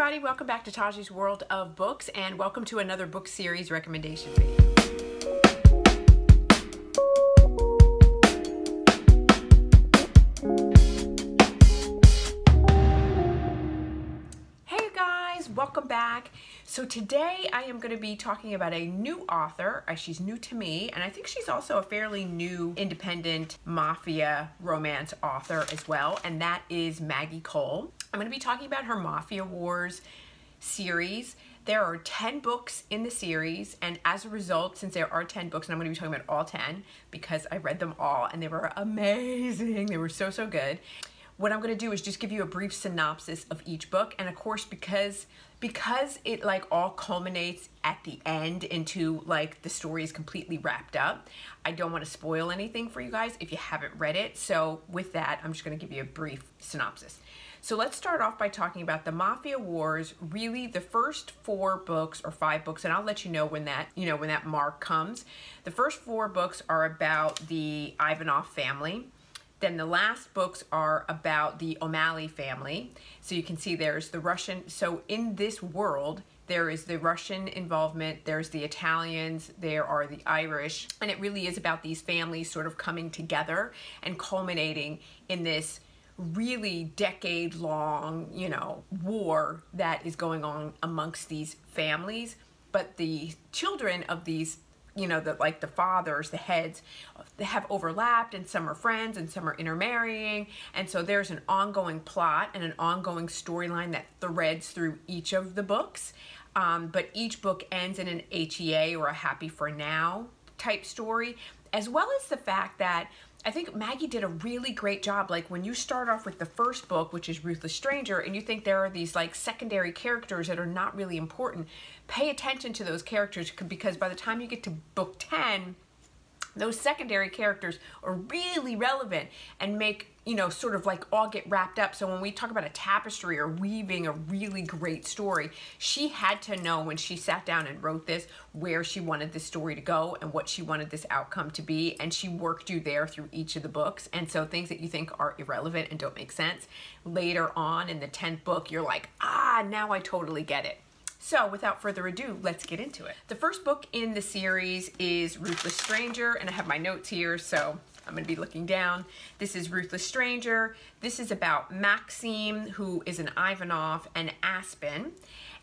everybody, welcome back to Taji's World of Books and welcome to another book series recommendation video. Hey guys, welcome back. So today I am going to be talking about a new author. Uh, she's new to me and I think she's also a fairly new independent mafia romance author as well and that is Maggie Cole. I'm going to be talking about her Mafia Wars series. There are 10 books in the series, and as a result, since there are 10 books, and I'm going to be talking about all 10 because I read them all and they were amazing. They were so, so good. What I'm going to do is just give you a brief synopsis of each book, and of course, because because it like all culminates at the end into like the story is completely wrapped up i don't want to spoil anything for you guys if you haven't read it so with that i'm just going to give you a brief synopsis so let's start off by talking about the Mafia Wars. Really, the first four books or five books, and I'll let you know when that you know when that mark comes. The first four books are about the Ivanov family. Then the last books are about the O'Malley family. So you can see there's the Russian. So in this world, there is the Russian involvement, there's the Italians, there are the Irish, and it really is about these families sort of coming together and culminating in this really decade long, you know, war that is going on amongst these families. But the children of these, you know, the like the fathers, the heads, they have overlapped and some are friends and some are intermarrying. And so there's an ongoing plot and an ongoing storyline that threads through each of the books. Um, but each book ends in an HEA or a happy for now type story, as well as the fact that I think Maggie did a really great job. Like when you start off with the first book, which is Ruthless Stranger, and you think there are these like secondary characters that are not really important, pay attention to those characters because by the time you get to book 10, those secondary characters are really relevant and make you know sort of like all get wrapped up. So when we talk about a tapestry or weaving a really great story she had to know when she sat down and wrote this where she wanted this story to go and what she wanted this outcome to be. And she worked you there through each of the books. And so things that you think are irrelevant and don't make sense later on in the 10th book you're like ah now I totally get it. So without further ado, let's get into it. The first book in the series is Ruthless Stranger, and I have my notes here, so I'm going to be looking down. This is Ruthless Stranger. This is about Maxime, who is an Ivanov, and Aspen.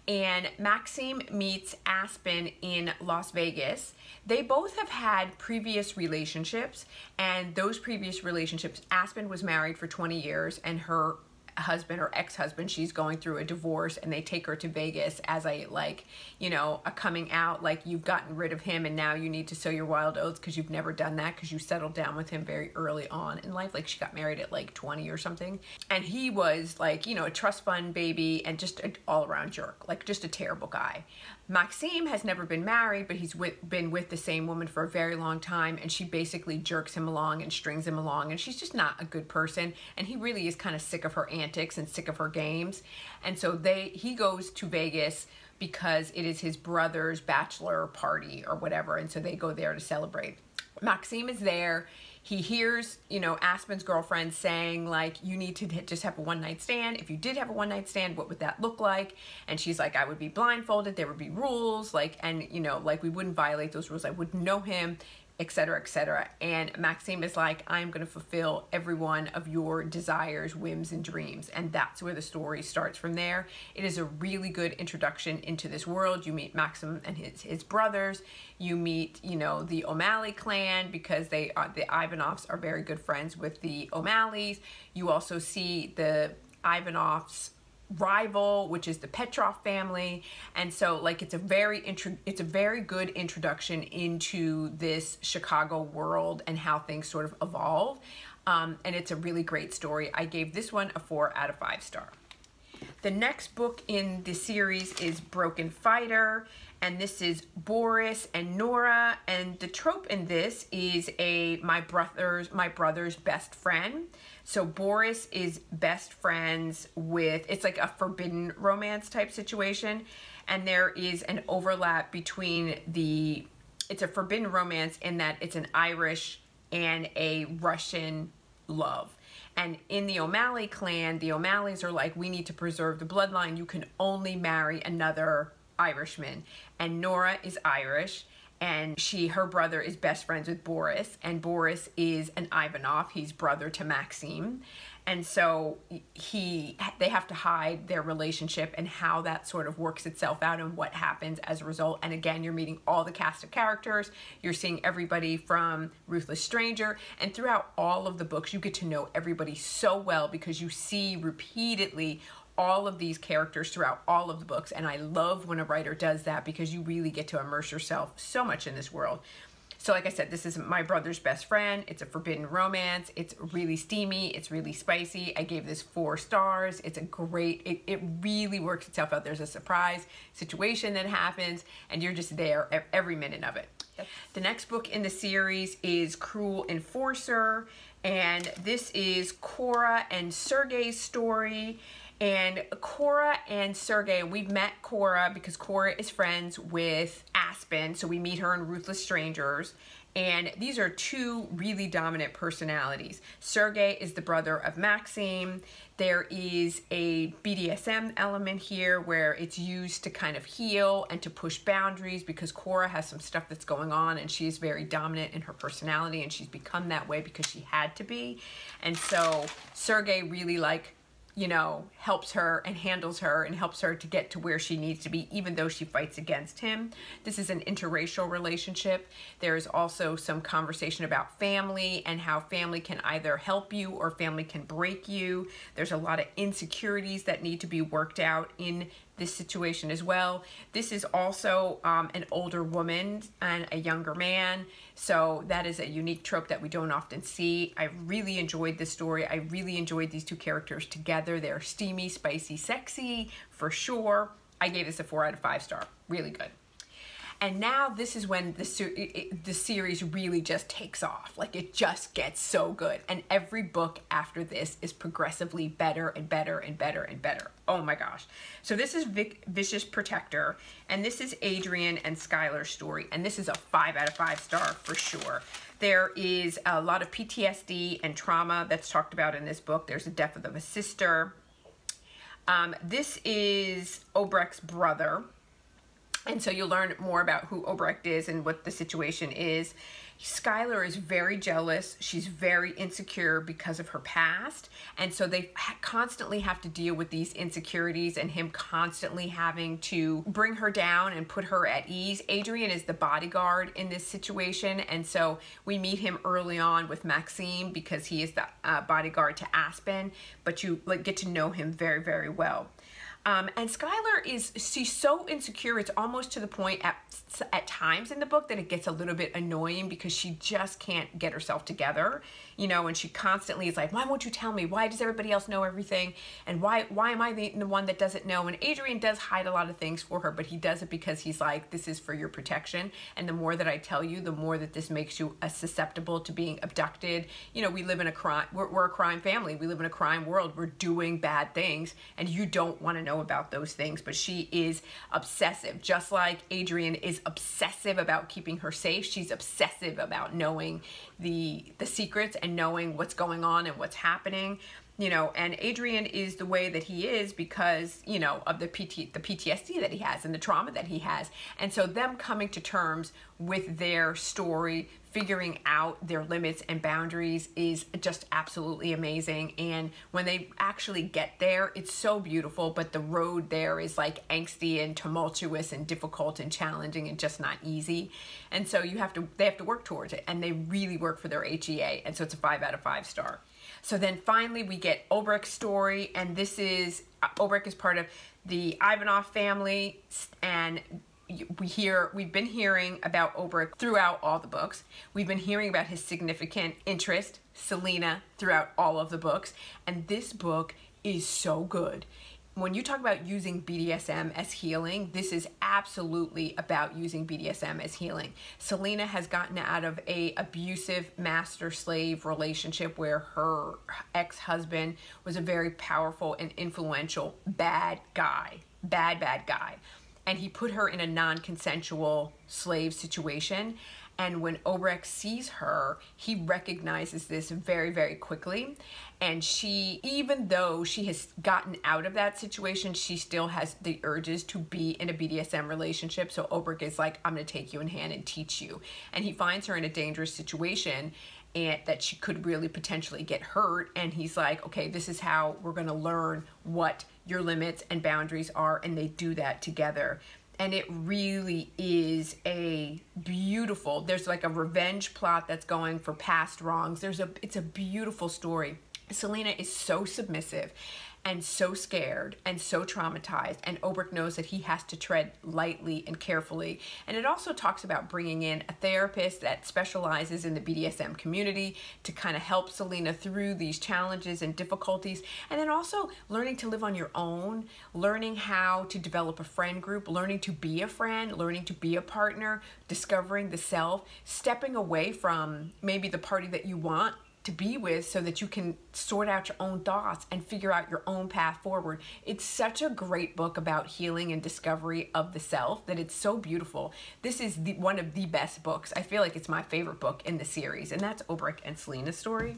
And Maxime meets Aspen in Las Vegas. They both have had previous relationships, and those previous relationships, Aspen was married for 20 years, and her husband or ex-husband she's going through a divorce and they take her to Vegas as a like you know a coming out like you've gotten rid of him and now you need to sow your wild oats because you've never done that because you settled down with him very early on in life like she got married at like 20 or something. And he was like you know a trust fund baby and just an all-around jerk like just a terrible guy Maxime has never been married, but he's with, been with the same woman for a very long time, and she basically jerks him along and strings him along, and she's just not a good person, and he really is kind of sick of her antics and sick of her games, and so they he goes to Vegas because it is his brother's bachelor party or whatever, and so they go there to celebrate. Maxime is there he hears, you know, Aspen's girlfriend saying like, you need to just have a one night stand. If you did have a one night stand, what would that look like? And she's like, I would be blindfolded. There would be rules like, and you know, like we wouldn't violate those rules. I wouldn't know him etc etc and maxime is like i'm going to fulfill every one of your desires whims and dreams. And that's where the story starts from there. It is a really good introduction into this world. You meet maxime and his his brothers. You meet you know the o'malley clan because they are the ivanovs are very good friends with the o'malleys. You also see the ivanovs rival which is the petrov family. And so like it's a very intro it's a very good introduction into this chicago world and how things sort of evolve. Um, and it's a really great story. I gave this one a four out of five star. The next book in the series is broken fighter and this is boris and nora and the trope in this is a my brother's my brother's best friend so Boris is best friends with, it's like a forbidden romance type situation. And there is an overlap between the, it's a forbidden romance in that it's an Irish and a Russian love. And in the O'Malley clan, the O'Malleys are like, we need to preserve the bloodline. You can only marry another Irishman. And Nora is Irish and she her brother is best friends with Boris and Boris is an Ivanov he's brother to Maxime and so he they have to hide their relationship and how that sort of works itself out and what happens as a result and again you're meeting all the cast of characters you're seeing everybody from ruthless stranger and throughout all of the books you get to know everybody so well because you see repeatedly all of these characters throughout all of the books and I love when a writer does that because you really get to immerse yourself so much in this world. So like I said, this is my brother's best friend. It's a forbidden romance. It's really steamy. It's really spicy. I gave this four stars. It's a great, it, it really works itself out. There's a surprise situation that happens and you're just there every minute of it. The next book in the series is Cruel Enforcer and this is Cora and Sergei's story and Cora and Sergei, we've met Cora because Cora is friends with Aspen, so we meet her in Ruthless Strangers. And these are two really dominant personalities. Sergei is the brother of Maxime. There is a BDSM element here where it's used to kind of heal and to push boundaries because Cora has some stuff that's going on and she is very dominant in her personality and she's become that way because she had to be. And so Sergei really like you know, helps her and handles her and helps her to get to where she needs to be, even though she fights against him. This is an interracial relationship. There's also some conversation about family and how family can either help you or family can break you. There's a lot of insecurities that need to be worked out in this situation as well. This is also um, an older woman and a younger man, so that is a unique trope that we don't often see. I really enjoyed this story. I really enjoyed these two characters together. They're steamy, spicy, sexy, for sure. I gave this a four out of five star. Really good. And now this is when the, it, the series really just takes off. Like it just gets so good. And every book after this is progressively better and better and better and better. Oh my gosh. So this is Vic, Vicious Protector. And this is Adrian and Skylar's story. And this is a five out of five star for sure. There is a lot of PTSD and trauma that's talked about in this book. There's the death of a sister. Um, this is Obrecht's brother. And so you'll learn more about who Obrecht is and what the situation is. Skylar is very jealous. She's very insecure because of her past. And so they constantly have to deal with these insecurities and him constantly having to bring her down and put her at ease. Adrian is the bodyguard in this situation. And so we meet him early on with Maxime because he is the uh, bodyguard to Aspen, but you like, get to know him very, very well. Um, and Skylar is, she's so insecure, it's almost to the point at, at times in the book that it gets a little bit annoying because she just can't get herself together, you know, and she constantly is like, why won't you tell me? Why does everybody else know everything? And why, why am I the, the one that doesn't know? And Adrian does hide a lot of things for her, but he does it because he's like, this is for your protection. And the more that I tell you, the more that this makes you uh, susceptible to being abducted. You know, we live in a crime, we're, we're a crime family. We live in a crime world. We're doing bad things and you don't want to know know about those things, but she is obsessive. Just like Adrian is obsessive about keeping her safe, she's obsessive about knowing the the secrets and knowing what's going on and what's happening you know and adrian is the way that he is because you know of the pt the ptsd that he has and the trauma that he has. And so them coming to terms with their story figuring out their limits and boundaries is just absolutely amazing. And when they actually get there it's so beautiful but the road there is like angsty and tumultuous and difficult and challenging and just not easy. And so you have to they have to work towards it and they really work for their hea and so it's a five out of five star so then finally we get Obrecht's story, and this is, uh, Obrecht is part of the Ivanov family, and we hear, we've been hearing about Obrecht throughout all the books. We've been hearing about his significant interest, Selena, throughout all of the books, and this book is so good when you talk about using BDSM as healing, this is absolutely about using BDSM as healing. Selena has gotten out of a abusive master-slave relationship where her ex-husband was a very powerful and influential bad guy, bad, bad guy. And he put her in a non-consensual slave situation And when Obrecht sees her, he recognizes this very, very quickly. And she, even though she has gotten out of that situation, she still has the urges to be in a BDSM relationship. So Obrecht is like, I'm going to take you in hand and teach you. And he finds her in a dangerous situation and that she could really potentially get hurt and he's like okay this is how we're going to learn what your limits and boundaries are and they do that together and it really is a beautiful there's like a revenge plot that's going for past wrongs. There's a it's a beautiful story. Selena is so submissive and so scared and so traumatized and Obrecht knows that he has to tread lightly and carefully. And it also talks about bringing in a therapist that specializes in the BDSM community to kind of help Selena through these challenges and difficulties and then also learning to live on your own learning how to develop a friend group learning to be a friend learning to be a partner discovering the self stepping away from maybe the party that you want to be with so that you can sort out your own thoughts and figure out your own path forward. It's such a great book about healing and discovery of the self that it's so beautiful. This is the, one of the best books. I feel like it's my favorite book in the series, and that's Obrecht and Selena's story.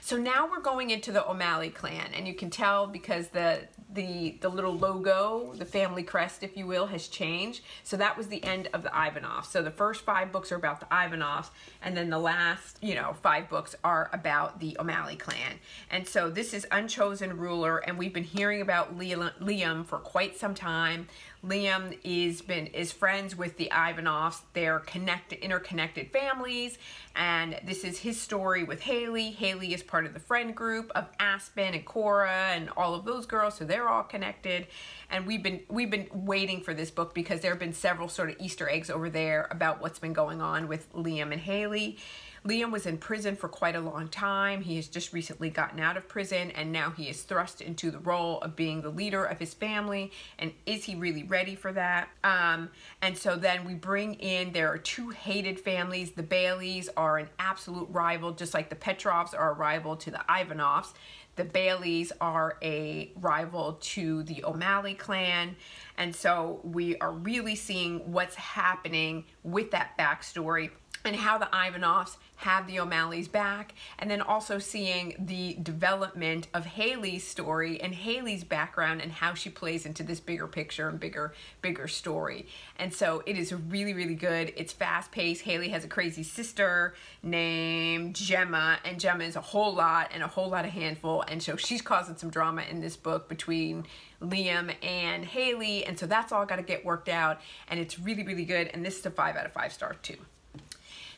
So now we're going into the O'Malley clan, and you can tell because the the the little logo, the family crest, if you will, has changed. So that was the end of the Ivanovs. So the first five books are about the Ivanovs, and then the last, you know, five books are about the O'Malley clan. And so this is Unchosen Ruler, and we've been hearing about Liam for quite some time. Liam is been is friends with the Ivanovs. They're connected, interconnected families, and this is his story with Haley. Haley is part of the friend group of Aspen and Cora and all of those girls, so they're all connected. And we've been we've been waiting for this book because there have been several sort of Easter eggs over there about what's been going on with Liam and Haley. Liam was in prison for quite a long time. He has just recently gotten out of prison and now he is thrust into the role of being the leader of his family. And is he really ready for that? Um, and so then we bring in, there are two hated families. The Baileys are an absolute rival, just like the Petrovs are a rival to the Ivanovs. The Baileys are a rival to the O'Malley clan. And so we are really seeing what's happening with that backstory and how the Ivanovs have the O'Malleys back, and then also seeing the development of Haley's story and Haley's background and how she plays into this bigger picture and bigger, bigger story. And so it is really, really good. It's fast paced. Haley has a crazy sister named Gemma, and Gemma is a whole lot and a whole lot of handful. And so she's causing some drama in this book between Liam and Haley, and so that's all got to get worked out. And it's really, really good. And this is a five out of five star too.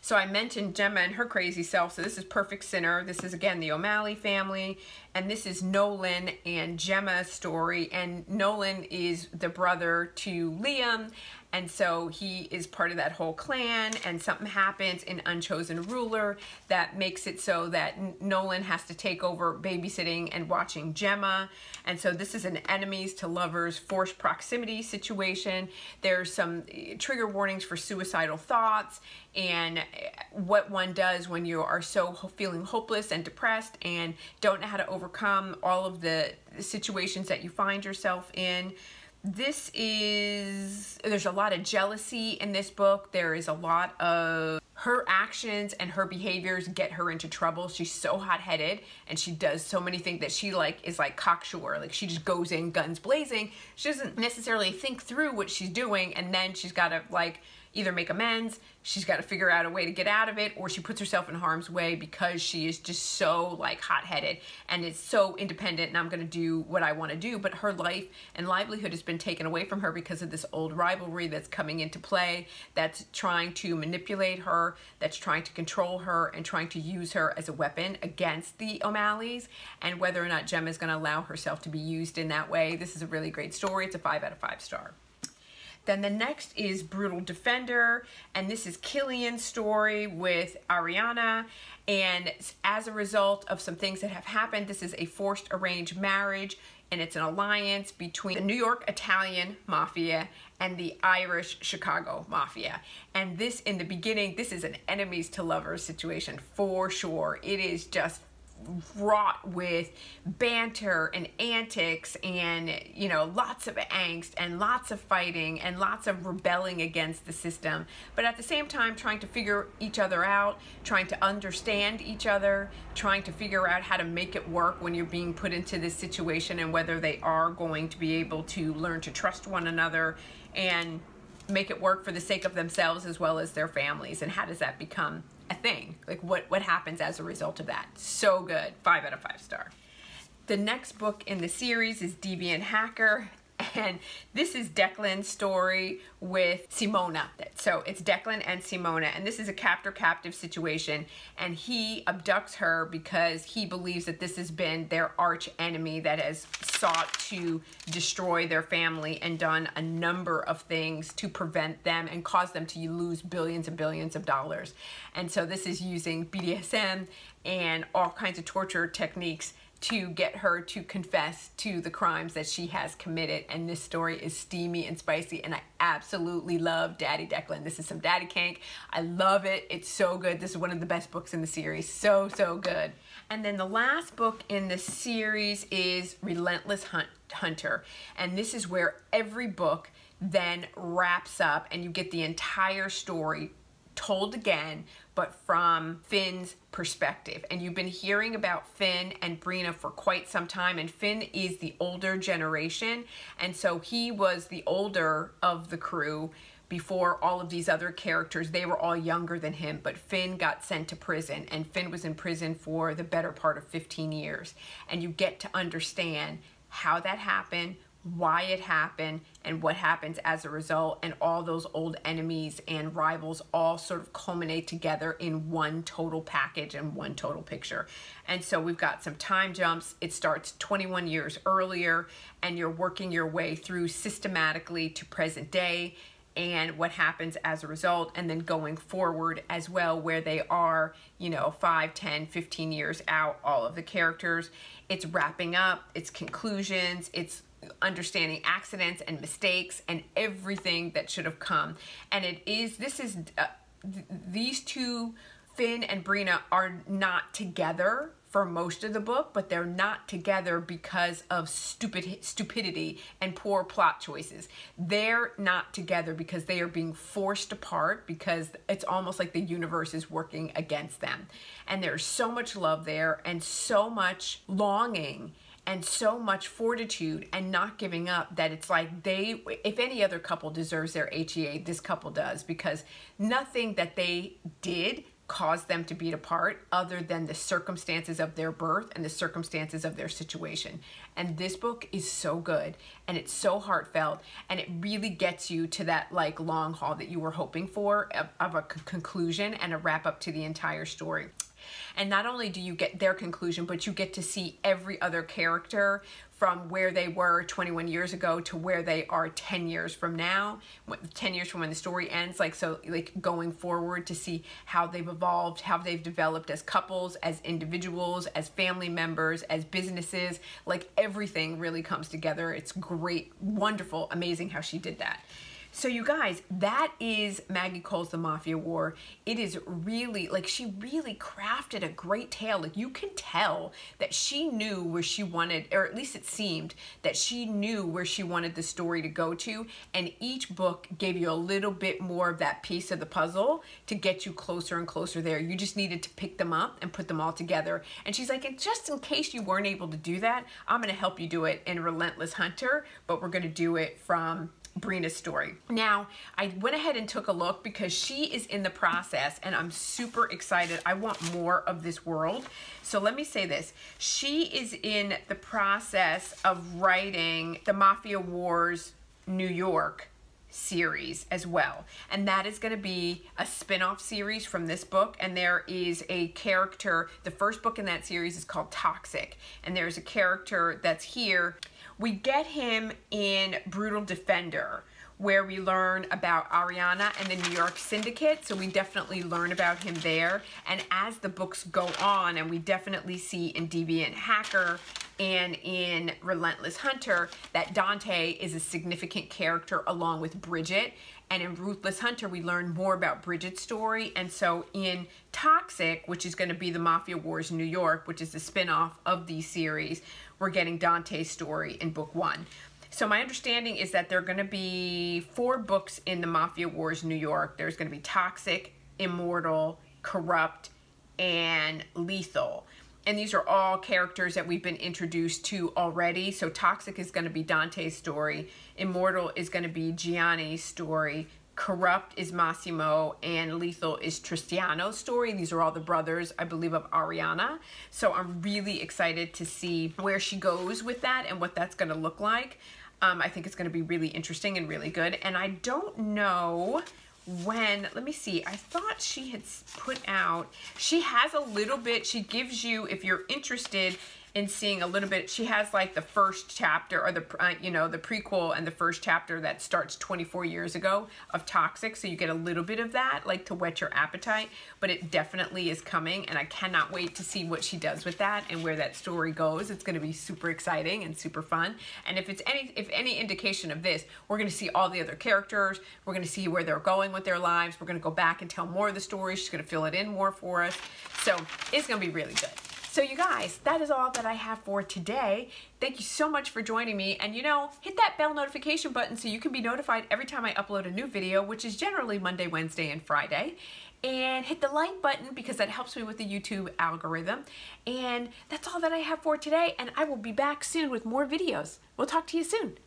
So I mentioned Gemma and her crazy self. So this is Perfect Sinner. This is, again, the O'Malley family. And this is Nolan and Gemma's story. And Nolan is the brother to Liam and so he is part of that whole clan and something happens in Unchosen Ruler that makes it so that Nolan has to take over babysitting and watching Gemma. And so this is an enemies to lovers forced proximity situation. There's some eh, trigger warnings for suicidal thoughts and eh, what one does when you are so feeling hopeless and depressed and don't know how to overcome all of the situations that you find yourself in this is, there's a lot of jealousy in this book. There is a lot of her actions and her behaviors get her into trouble. She's so hot-headed and she does so many things that she like is like cocksure. Like she just goes in guns blazing. She doesn't necessarily think through what she's doing and then she's got to like either make amends, she's got to figure out a way to get out of it, or she puts herself in harm's way because she is just so like hot-headed and is so independent and I'm going to do what I want to do. But her life and livelihood has been taken away from her because of this old rivalry that's coming into play that's trying to manipulate her, that's trying to control her and trying to use her as a weapon against the O'Malleys and whether or not Gemma is going to allow herself to be used in that way. This is a really great story. It's a five out of five star. Then the next is Brutal Defender, and this is Killian's story with Ariana. And as a result of some things that have happened, this is a forced arranged marriage, and it's an alliance between the New York Italian Mafia and the Irish Chicago Mafia. And this, in the beginning, this is an enemies to lovers situation for sure. It is just wrought with banter and antics and you know lots of angst and lots of fighting and lots of rebelling against the system but at the same time trying to figure each other out trying to understand each other trying to figure out how to make it work when you're being put into this situation and whether they are going to be able to learn to trust one another and make it work for the sake of themselves as well as their families and how does that become a thing. Like what, what happens as a result of that. So good. Five out of five star. The next book in the series is Deviant Hacker and this is Declan's story with Simona. So it's Declan and Simona, and this is a captor-captive situation, and he abducts her because he believes that this has been their arch enemy that has sought to destroy their family and done a number of things to prevent them and cause them to lose billions and billions of dollars. And so this is using BDSM and all kinds of torture techniques to get her to confess to the crimes that she has committed. And this story is steamy and spicy, and I absolutely love Daddy Declan. This is some Daddy Kink. I love it. It's so good. This is one of the best books in the series. So, so good. And then the last book in the series is Relentless Hunt Hunter. And this is where every book then wraps up and you get the entire story told again, but from Finn's perspective. And you've been hearing about Finn and Brina for quite some time, and Finn is the older generation, and so he was the older of the crew before all of these other characters. They were all younger than him, but Finn got sent to prison, and Finn was in prison for the better part of 15 years. And you get to understand how that happened, why it happened and what happens as a result and all those old enemies and rivals all sort of culminate together in one total package and one total picture. And so we've got some time jumps. It starts 21 years earlier and you're working your way through systematically to present day and what happens as a result and then going forward as well where they are you know 5 10 15 years out all of the characters. It's wrapping up. It's conclusions. It's understanding accidents and mistakes and everything that should have come. And it is, this is, uh, th these two, Finn and Brina, are not together for most of the book, but they're not together because of stupid stupidity and poor plot choices. They're not together because they are being forced apart because it's almost like the universe is working against them. And there's so much love there and so much longing and so much fortitude and not giving up that it's like they if any other couple deserves their HEA this couple does because nothing that they did caused them to be apart other than the circumstances of their birth and the circumstances of their situation. And this book is so good and it's so heartfelt and it really gets you to that like long haul that you were hoping for of, of a conclusion and a wrap up to the entire story and not only do you get their conclusion, but you get to see every other character from where they were 21 years ago to where they are 10 years from now 10 years from when the story ends. Like so like going forward to see how they've evolved how they've developed as couples as individuals as family members as businesses. Like everything really comes together. It's great wonderful amazing how she did that so you guys, that is Maggie Cole's The Mafia War. It is really, like she really crafted a great tale. Like you can tell that she knew where she wanted, or at least it seemed that she knew where she wanted the story to go to. And each book gave you a little bit more of that piece of the puzzle to get you closer and closer there. You just needed to pick them up and put them all together. And she's like, and just in case you weren't able to do that, I'm gonna help you do it in Relentless Hunter, but we're gonna do it from Brina's story. Now, I went ahead and took a look because she is in the process and I'm super excited. I want more of this world. So let me say this. She is in the process of writing the Mafia Wars New York series as well. And that is going to be a spin-off series from this book. And there is a character, the first book in that series is called Toxic. And there's a character that's here we get him in Brutal Defender, where we learn about Ariana and the New York Syndicate. So we definitely learn about him there. And as the books go on, and we definitely see in Deviant Hacker and in Relentless Hunter that Dante is a significant character along with Bridget. And in Ruthless Hunter, we learn more about Bridget's story. And so in Toxic, which is going to be the Mafia Wars in New York, which is the spin-off of these series, we're getting Dante's story in book one. So my understanding is that there are going to be four books in the Mafia Wars in New York. There's going to be Toxic, Immortal, Corrupt, and Lethal. And these are all characters that we've been introduced to already. So Toxic is going to be Dante's story. Immortal is going to be Gianni's story. Corrupt is Massimo and Lethal is Tristiano's story. These are all the brothers, I believe, of Ariana. So I'm really excited to see where she goes with that and what that's going to look like. Um, I think it's going to be really interesting and really good. And I don't know when, let me see, I thought she had put out, she has a little bit, she gives you, if you're interested in seeing a little bit. She has like the first chapter or the, uh, you know, the prequel and the first chapter that starts 24 years ago of Toxic. So you get a little bit of that, like to whet your appetite, but it definitely is coming. And I cannot wait to see what she does with that and where that story goes. It's going to be super exciting and super fun. And if it's any, if any indication of this, we're going to see all the other characters. We're going to see where they're going with their lives. We're going to go back and tell more of the story. She's going to fill it in more for us. So it's going to be really good. So you guys, that is all that I have for today. Thank you so much for joining me. And you know, hit that bell notification button so you can be notified every time I upload a new video, which is generally Monday, Wednesday, and Friday. And hit the like button because that helps me with the YouTube algorithm. And that's all that I have for today. And I will be back soon with more videos. We'll talk to you soon.